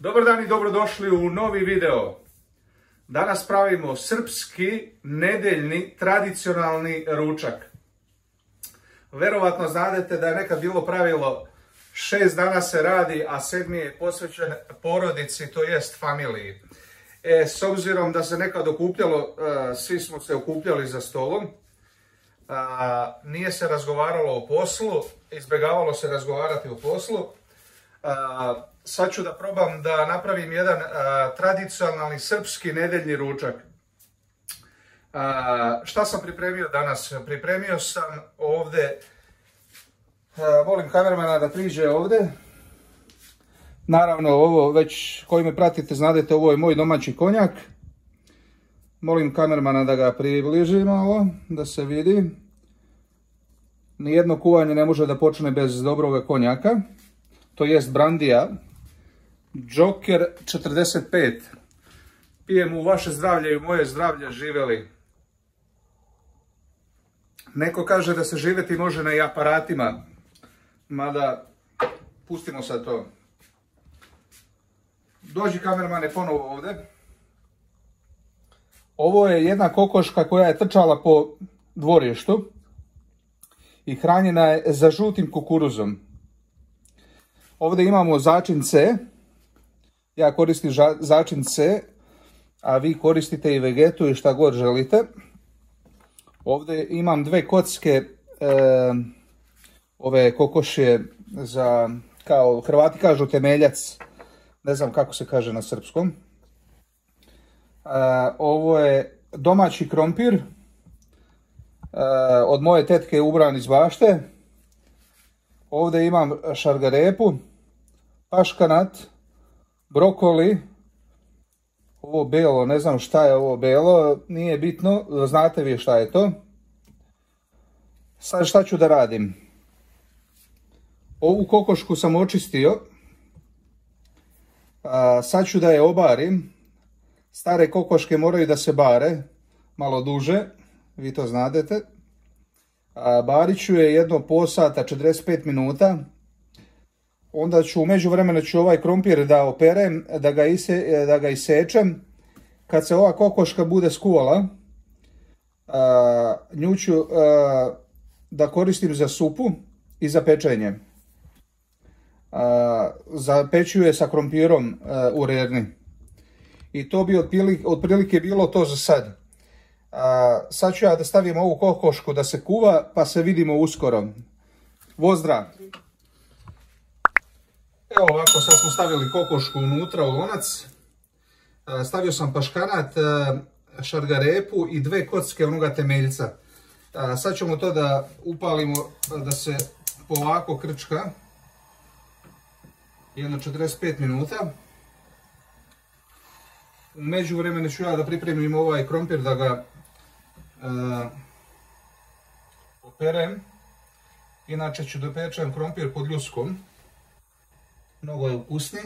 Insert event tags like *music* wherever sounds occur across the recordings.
Dobar dan i dobrodošli u novi video. Danas pravimo srpski nedeljni tradicionalni ručak. Verovatno znadete da je nekad bilo pravilo šest dana se radi, a sedmi je posvećen porodici, to jest familiji. E, s obzirom da se nekad okupljalo, e, svi smo se okupljali za stolom, nije se razgovaralo o poslu, izbjegavalo se razgovarati o poslu, sad ću da probam da napravim jedan tradicionalni srpski nedeljni ručak. šta sam pripremio danas? Pripremio sam ovdje, volim kamermana da priđe ovdje. Naravno, ovo već koji me pratite znadete, ovo je moj domaći konjak. Molim kamermana da ga približi malo, da se vidi. Nijedno kuvanje ne može da počne bez dobroga konjaka. To jest brandija. Joker 45. Pijem u vaše zdravlje i moje zdravlje živeli. Neko kaže da se živjeti može na i aparatima. Mada, pustimo sad to. Dođi kamermane ponovo ovdje. Ovo je jedna kokoška koja je trčala po dvorištu i hranjena je za žutim kukuruzom. Ovdje imamo začin C. Ja koristim začin C, a vi koristite i vegetu i šta god želite. Ovdje imam dve kocke ove kokošje za, kao Hrvati kažu temeljac, ne znam kako se kaže na srpskom. ovo je domaći krompir, od moje tetke ubran iz bašte. Ovdje imam šargarepu, paškanat, brokoli, ovo belo, ne znam šta je ovo belo, nije bitno, znate vi šta je to. Sad šta ću da radim? Ovu kokošku sam očistio, sad ću da je obarim. Stare kokoške moraju da se bare malo duže, vi to znadete. Barit ću je jedno po sata, 45 minuta. Onda ću u međuvremenu ću ovaj krompir da operem, da ga, da ga isečem. Kad se ova kokoška bude skuvala, nju ću da koristim za supu i za pečenje. Zapeću je sa krompirom u redni. I to bi otprilike bilo to za sad. Sad ću ja da stavim ovu kokošku da se kuva, pa se vidimo uskoro. Vozdrav! Evo ovako, sad smo stavili kokošku unutra u lonac. Stavio sam paškanat, šargarepu i dve kocke onoga temeljca. Sad ćemo to da upalimo da se polako krčka. Jedno 45 minuta. U međuvremenu ću ja da pripremim ovaj krompir da ga operem. Inače ću da pečem krompir pod ljuskom. Mnogo je ukusni.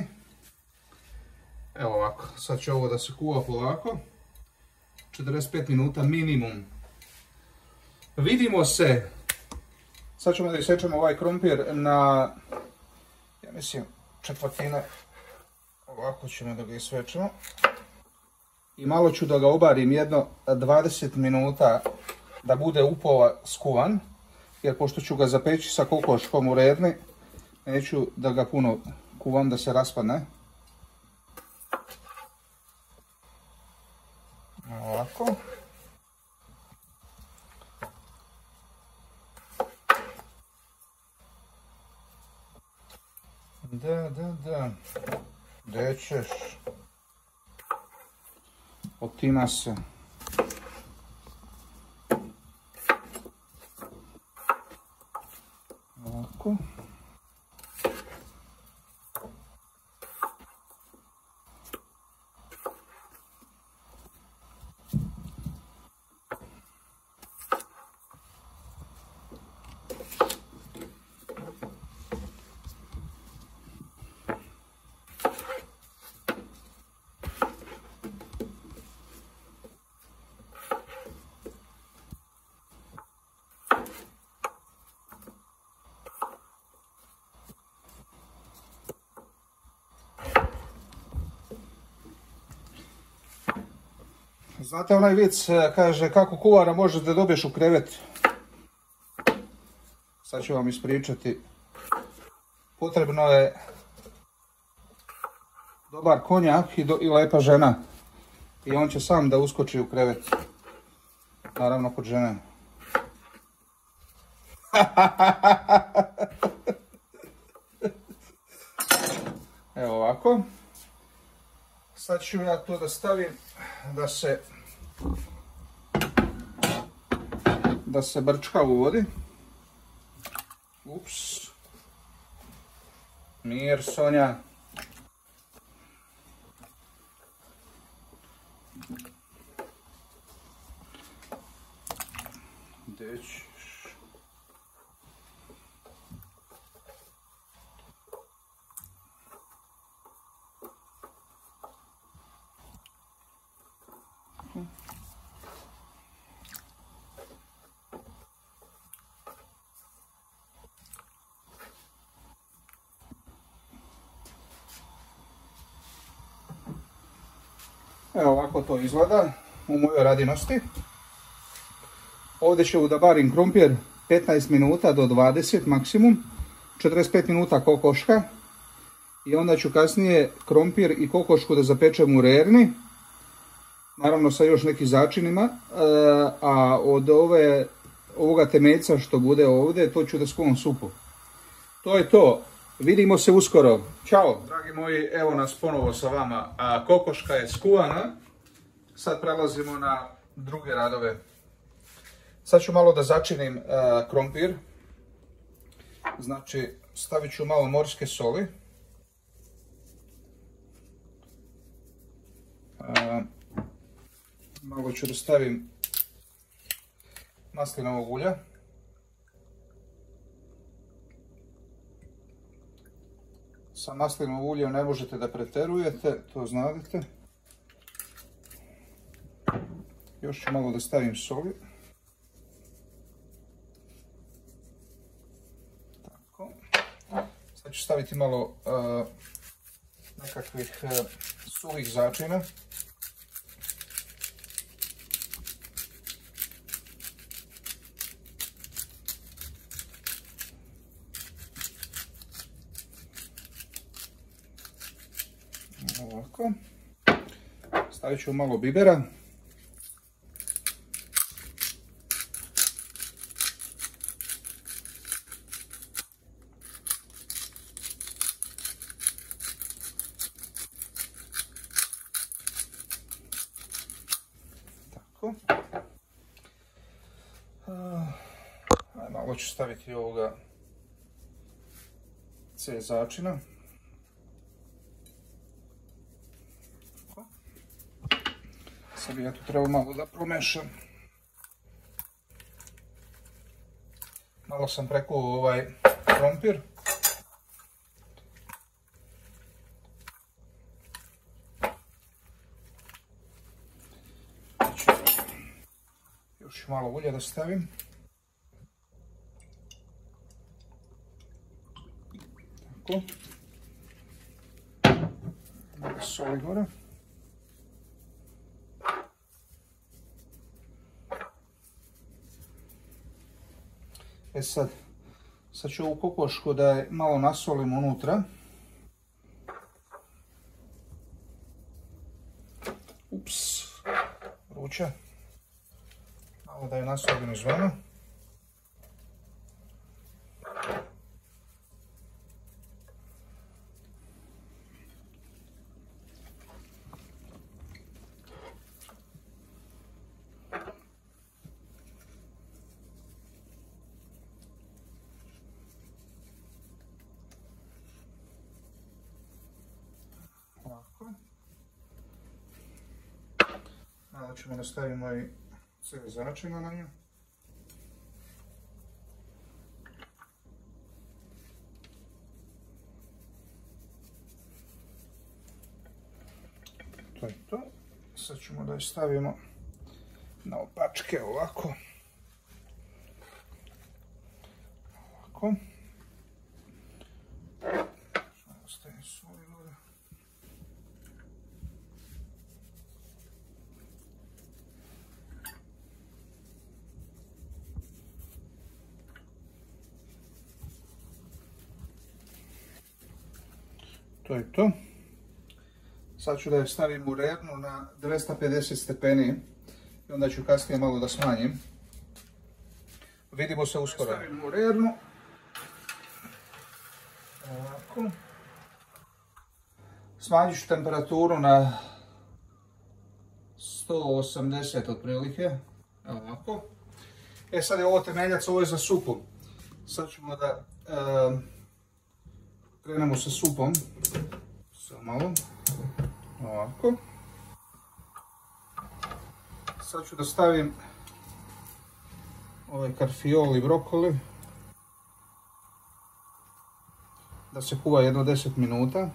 Evo ovako, sad će ovo da se kuva polako. 45 minuta minimum. Vidimo se. Sad ćemo da isečemo ovaj krompir na, ja mislim, četvrtine. Ovako ćemo da ga isvečemo i malo ću da ga obarim jedno 20 minuta da bude upola skuvan, jer pošto ću ga zapeći sa kokoškom u redni, neću da ga puno kuvam da se raspadne. Ovako. Da, da, da. Gdje ćeš? Otima se. Znate onaj vic, e, kaže kako kuvara možeš da dobiješ u krevet. Sad ću vam ispričati. Potrebno je dobar konjak i, do, i lepa žena. I on će sam da uskoči u krevet. Naravno kod žene. *laughs* Evo ovako. Sad ću ja to da stavim da se da se brčka u. Ups. Mir, Sonja. Gdje Evo ovako to izgleda u mojoj radinosti. Ovdje ću udabarim krumpir 15 minuta do 20 maksimum. 45 minuta kokoška. I onda ću kasnije krompir i kokošku da zapečem u rerni. Naravno sa još nekim začinima. E, a od ove, ovoga temeljca što bude ovdje, to ću da skuvam supu. To je to. Vidimo se uskoro. Ćao! Dragi moji, evo nas ponovo sa vama. A, kokoška je skuvana. Sad prelazimo na druge radove. Sad ću malo da začinim a, krompir. Znači, stavit ću malo morske soli. A, malo ću da stavim maslinovog ulja. Sa maslinom uljem ne možete da preterujete, to znadete. Još ću malo da stavim soli. Tako. Sad ću staviti malo uh, nekakvih uh, suvih začina. Ovako. Stavit ću malo bibera. Tako. malo ću staviti ovoga cezačina. Sad ja tu trebao malo da promešam. Malo sam prekuo ovaj krompir. Još malo ulja da stavim. Tako. Soli gore. E sad, sad ću ovu kokošku da je malo nasolim unutra. Ups, ruča. Malo da je nasolim izvana. Malo ćemo da stavimo i sve začina na nju. To je to. Sad ćemo da je stavimo na opačke ovako. Ovako. Stavim soli gore. To je to. Sad ću da je stavim u rednu na 250 stepeni i onda ću kasnije malo da smanjim. Vidimo se uskoro. Stavim u rednu. Ovako. Smanjit ću temperaturu na 180 otprilike. Ovako. E sad je ovo temeljac, ovo je za supu. Sad ćemo da krenemo sa supom. Samo malo. Ovako. Sad ću da stavim ovaj karfiol i brokoli. Da se kuva jedno 10 minuta.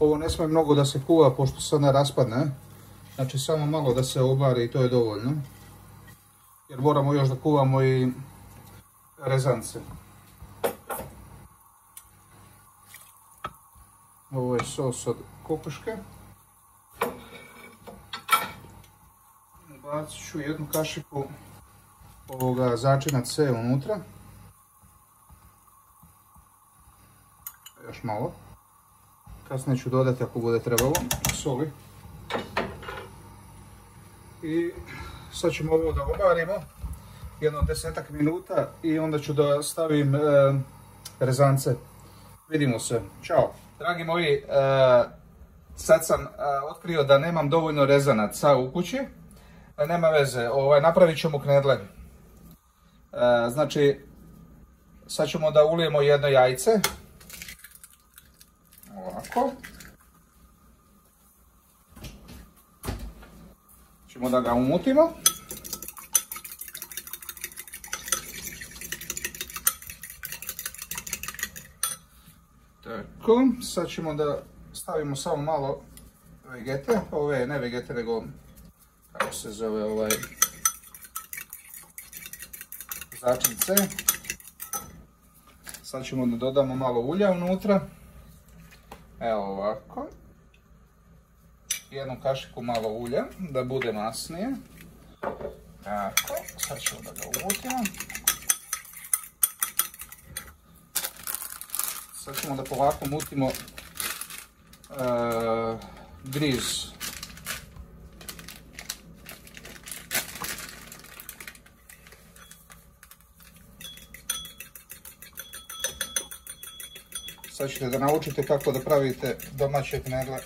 Ovo ne smije mnogo da se kuva pošto se ona raspadne. Znači samo malo da se obari i to je dovoljno. Jer moramo još da kuvamo i rezance. Ovo je sos od kokoške. Bacit ću jednu kašiku ovoga začina C unutra. Još malo. Kasnije ću dodati ako bude trebalo soli. I sad ćemo ovo da obarimo jedno desetak minuta i onda ću da stavim e, rezance. Vidimo se. Ćao. Dragi moji, e, sad sam e, otkrio da nemam dovoljno rezanaca u kući. Nema veze, ovaj, napravit ćemo knedle. Znači, sad ćemo da ulijemo jedno jajce. Ovako. Ćemo da ga umutimo. Tako, sad ćemo da stavimo samo malo vegete, ove ne vegete nego kako se zove ovaj začince. Sad ćemo da dodamo malo ulja unutra. Evo ovako. Jednu kašiku malo ulja da bude masnije. Tako, sad ćemo da ga uvutimo. Sad ćemo da polako mutimo uh, griz. Sad ćete da naučite kako da pravite domaće knedle.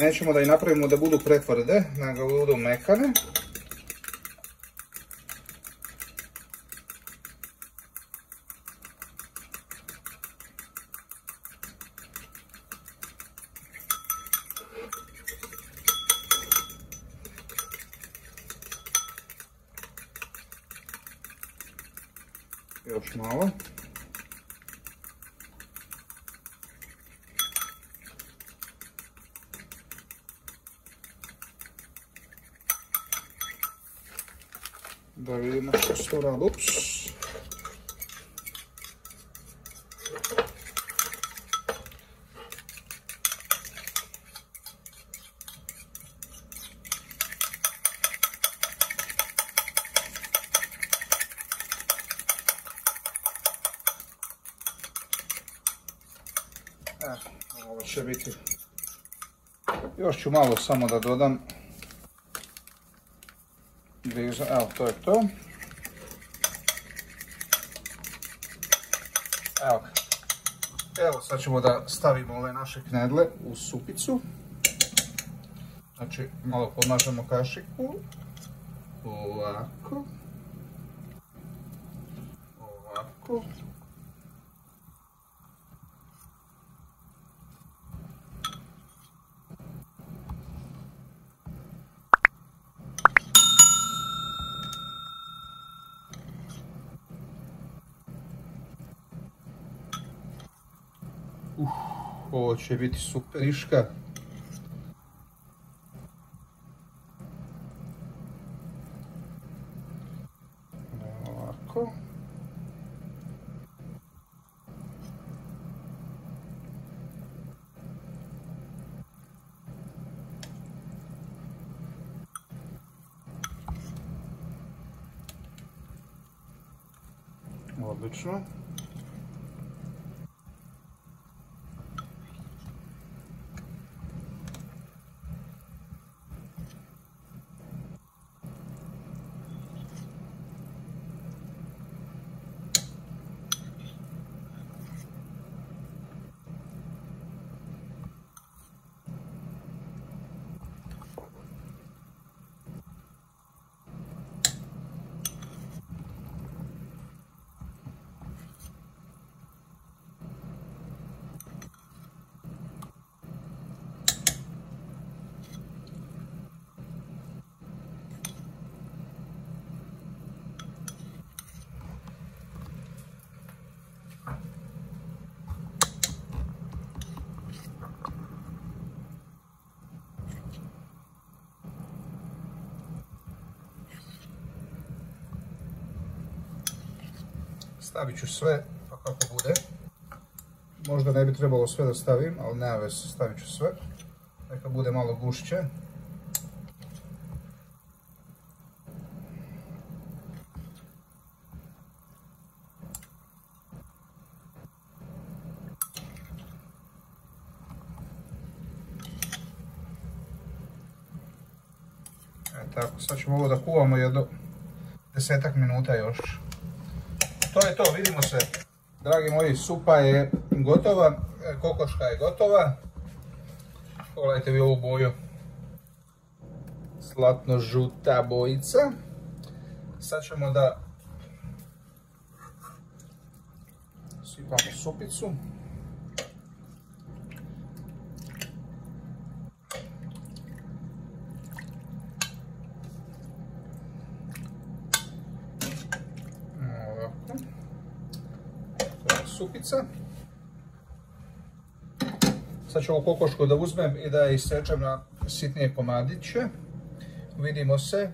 Nećemo da ih napravimo da budu pretvrde, nego da budu mekane. Još malo. Da vidimo što radi. Ups. ovo će biti. Još ću malo samo da dodam. Evo, to je to. Evo Evo, sad ćemo da stavimo ove naše knedle u supicu. Znači, malo podmažemo kašiku. Ovako. Ovako. Ovo će biti superiška. Ovako. Odlično. Stavit ću sve pa kako bude. Možda ne bi trebalo sve da stavim, ali nema veze, stavit ću sve. Neka bude malo gušće. E tako, sad ćemo ovo da kuvamo jedno desetak minuta još to je to, vidimo se. Dragi moji, supa je gotova, e, kokoška je gotova. Pogledajte vi ovu boju. Slatno žuta bojica. Sad ćemo da sipamo supicu. Supica. Sad ću ovu kokošku da uzmem i da isečem na sitnije komadiće. Vidimo se